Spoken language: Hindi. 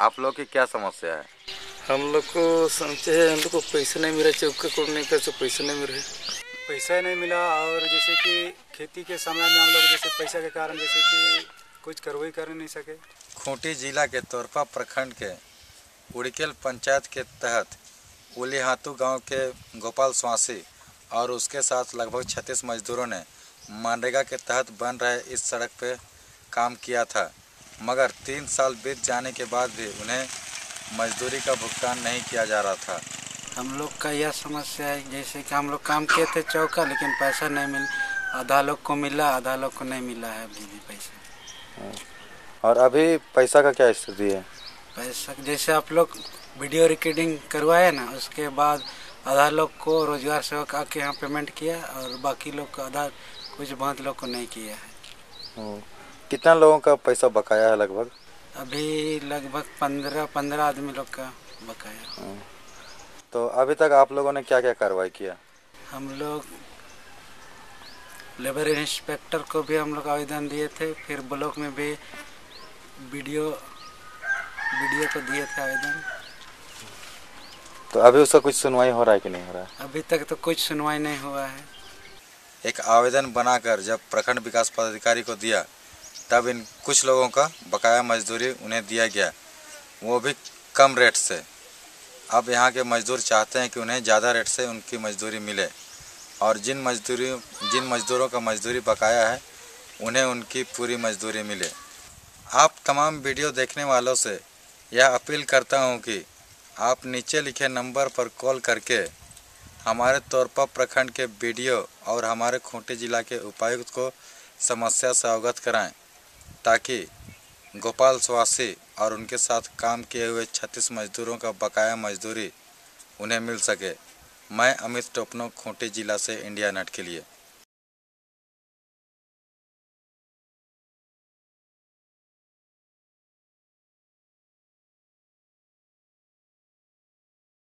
आप लोग की क्या समस्या है? हम लोग को समझे है हम लोग को पैसे नहीं मिला चौका कोड़ने का तो पैसे नहीं मिल। रहे पैसा नहीं मिला और जैसे कि खेती के समय में हम लोग जैसे पैसा के कारण जैसे कि कुछ करवाई कर नहीं सके। खूंटी जिला के तोरपा प्रखंड के उड़केल पंचायत के तहत उलिहातू गाँव के गोपाल स्वासी और उसके साथ लगभग 36 मजदूरों ने मनरेगा के तहत बन रहे इस सड़क पर काम किया था। मगर तीन साल बीत जाने के बाद भी उन्हें मजदूरी का भुगतान नहीं किया जा रहा था। हम लोग का यह समस्या है जैसे कि हम लोग काम किए थे चौका लेकिन पैसा नहीं मिल आधा लोग को मिला आधा लोग को नहीं मिला है अभी भी पैसा। और अभी पैसा का क्या स्थिति है? पैसा जैसे आप लोग वीडियो रिकॉर्डिंग करवाए ना उसके बाद आधा लोग को रोज़गार सेवक आके यहाँ पेमेंट किया और बाकी लोग को आधा कुछ बहुत लोग को नहीं किया है। कितना लोगों का पैसा बकाया है लगभग? अभी लगभग पंद्रह पंद्रह आदमी लोग का बकाया। तो अभी तक आप लोगों ने क्या क्या कार्रवाई किया? हम लोग लेबर इंस्पेक्टर को भी हम लोग आवेदन दिए थे फिर ब्लॉक में भी वीडियो वीडियो को दिए थे आवेदन। तो अभी उसका कुछ सुनवाई हो रहा है कि नहीं हो रहा? है अभी तक तो कुछ सुनवाई नहीं हुआ है। एक आवेदन बनाकर जब प्रखंड विकास पदाधिकारी को दिया तब इन कुछ लोगों का बकाया मजदूरी उन्हें दिया गया। वो भी कम रेट से। अब यहाँ के मजदूर चाहते हैं कि उन्हें ज़्यादा रेट से उनकी मजदूरी मिले। और जिन मजदूरी, जिन मजदूरों का मजदूरी बकाया है, उन्हें उनकी पूरी मजदूरी मिले। आप तमाम वीडियो देखने वालों से यह अपील करता हूँ कि आप नीचे लिखे नंबर पर कॉल करके हमारे तौरपा प्रखंड के वीडियो और हमारे खूंटी जिला के उपायुक्त को समस्या से अवगत कराएँ। ताकि गोपाल स्वासी और उनके साथ काम किए हुए छत्तीस मजदूरों का बकाया मजदूरी उन्हें मिल सके। मैं अमित टोपनो, खूंटी जिला से इंडिया नेट के लिए।